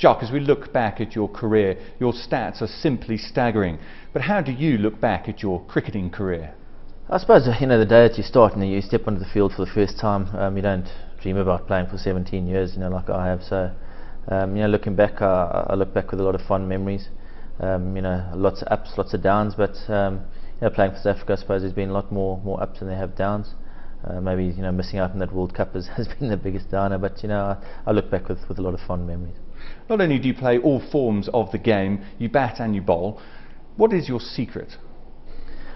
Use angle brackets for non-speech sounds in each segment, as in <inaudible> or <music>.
Jacques, as we look back at your career, your stats are simply staggering. But how do you look back at your cricketing career? I suppose you know the day that you start and you step onto the field for the first time, um, you don't dream about playing for 17 years, you know, like I have. So, um, you know, looking back, I, I, look back with a lot of fond memories. Um, you know, lots of ups, lots of downs, but um, you know, playing for South Africa, I suppose there's been a lot more more ups than there have downs. Uh, maybe you know missing out on that World Cup has, <laughs> has been the biggest downer, but you know I, I look back with, with a lot of fond memories. Not only do you play all forms of the game, you bat and you bowl. What is your secret?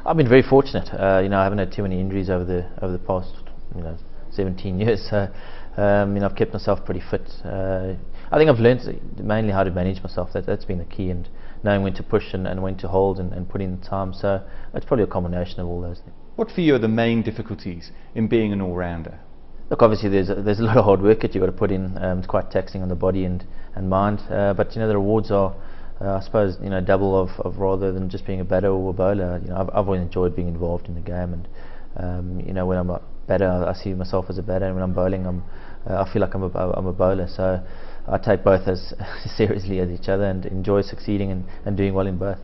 I've been very fortunate. Uh, you know, I haven't had too many injuries over the over the past you know 17 <laughs> years. So, um, you know, I've kept myself pretty fit. Uh, I think I've learned mainly how to manage myself. That that's been the key, and knowing when to push and, and when to hold and, and put in the time. So it's probably a combination of all those things. What for you are the main difficulties in being an all-rounder? Look, obviously there's a, there's a lot of hard work that you've got to put in. Um, it's quite taxing on the body and and mind. Uh, but you know the rewards are uh, I suppose you know double of, of rather than just being a batter or a bowler. You know, I've, I've always enjoyed being involved in the game, and um, you know when I'm a batter, I see myself as a batter, and when I'm bowling, I'm uh, I feel like I'm a I'm a bowler. So I take both as <laughs> seriously as each other, and enjoy succeeding and, and doing well in both.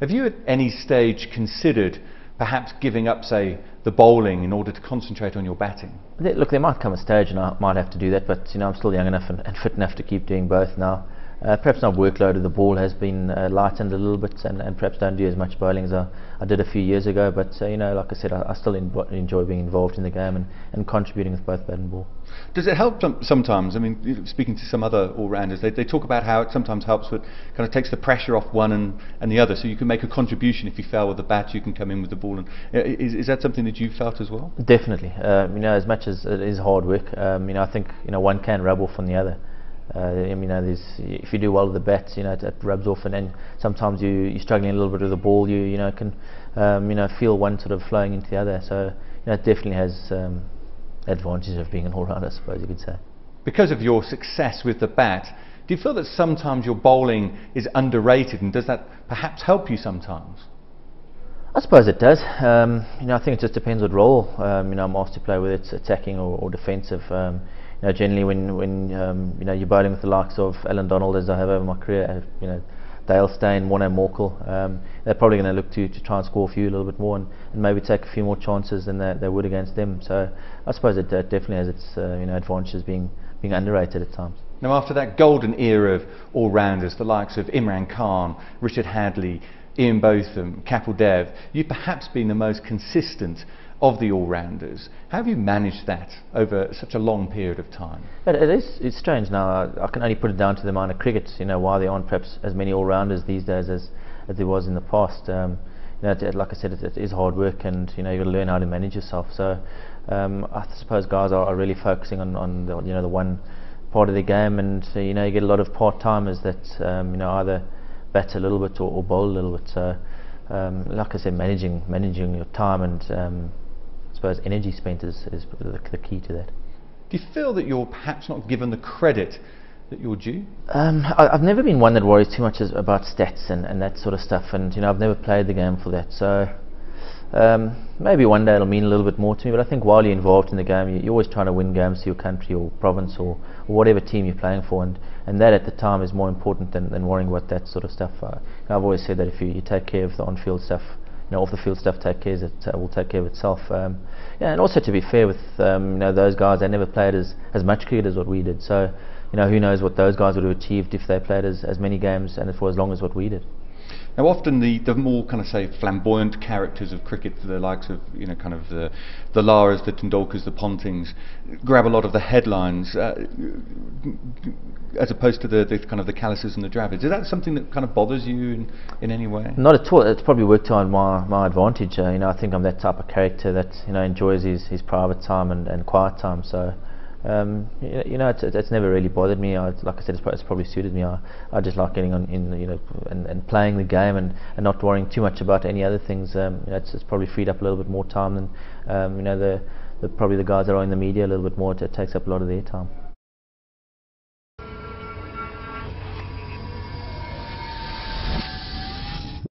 Have you at any stage considered perhaps giving up, say, the bowling in order to concentrate on your batting? Look, there might come a stage, and I might have to do that, but you know I'm still young enough and, and fit enough to keep doing both now. Uh, perhaps my workload of the ball has been uh, lightened a little bit and, and, perhaps don't do as much bowling as I, I did a few years ago but uh, you know like I said I, I still enjoy being involved in the game and, and contributing with both bat and ball. Does it help sometimes I mean speaking to some other all-rounders they, they talk about how it sometimes helps with kind of takes the pressure off one and, and the other so you can make a contribution if you fail with the bat you can come in with the ball and uh, is, is that something that you felt as well? Definitely um, you know as much as it is hard work um, you know I think you know one can rub off on the other I mean, you know, if you do well with the bats, you know, it, it, rubs off, and then sometimes you you're struggling a little bit with the ball, you you know can um, you know feel one sort of flowing into the other. So you know, it definitely has um, advantages of being an all-rounder, I suppose you could say. Because of your success with the bat, do you feel that sometimes your bowling is underrated, and does that perhaps help you sometimes? I suppose it does. Um, you know, I think it just depends what role um, you know I'm asked to play, whether it's attacking or, or defensive. Um, know, generally when when um, you know you're bowling with the likes of Allan Donald, as I have over my career, you know, Dale Steyn, Morne Morkel, um, they're probably going to look to to try and score a few a little bit more and, and maybe take a few more chances than they, they would against them. So I suppose it uh, definitely has its uh, you know advantages being being underrated at times. Now after that golden era of all-rounders, the likes of Imran Khan, Richard Hadlee, Ian Botham, Kapil Dev, you've perhaps been the most consistent of the all-rounders. How have you managed that over such a long period of time? It, it is. It's strange now. I, I, can only put it down to the minor cricket. You know why there aren't perhaps as many all-rounders these days as, as there was in the past. Um, you know, it, like I said, it, it is hard work, and you know you've got to learn how to manage yourself. So um, I suppose guys are, are, really focusing on, on the, you know the one part of the game, and uh, you know you get a lot of part-timers that um, you know either bat a little bit or, or bowl a little bit. So um, like I said, managing managing your time and um, suppose energy spent is, is the, the, key to that. Do you feel that you're perhaps not given the credit that you're due? Um, I, have never been one that worries too much about stats and, and that sort of stuff, and you know I've never played the game for that. So um, maybe one day it'll mean a little bit more to me. But I think while you're involved in the game, you, are always trying to win games for your country or province or, or, whatever team you're playing for, and, and that at the time is more important than, than worrying about that sort of stuff. Uh, I've always said that if you, you take care of the on-field stuff you know, off the field stuff take care of it, uh, will take care of itself. Um, yeah, and also to be fair with um, you know those guys, they never played as as much cricket as what we did. So you know who knows what those guys would have achieved if they played as as many games and for as long as what we did. Now, often the, the more kind of say flamboyant characters of cricket, the likes of you know kind of the the Laras, the Tendulkars, the Pontings, grab a lot of the headlines, uh, as opposed to the, the kind of the Kallises and the Dravids. Is that something that kind of bothers you in, in any way? Not at all. It's probably worked on my my advantage. Uh, you know, I think I'm that type of character that you know enjoys his, his private time and, and quiet time. So um, you, know, it's, it's never really bothered me. I, like I said, it's, it's, probably suited me. I, I just like getting on in, you know, and, and playing the game and, and not worrying too much about any other things. Um, you know, it's, it's, probably freed up a little bit more time than, um, you know, the, the probably the guys that are in the media a little bit more. It takes up a lot of their time.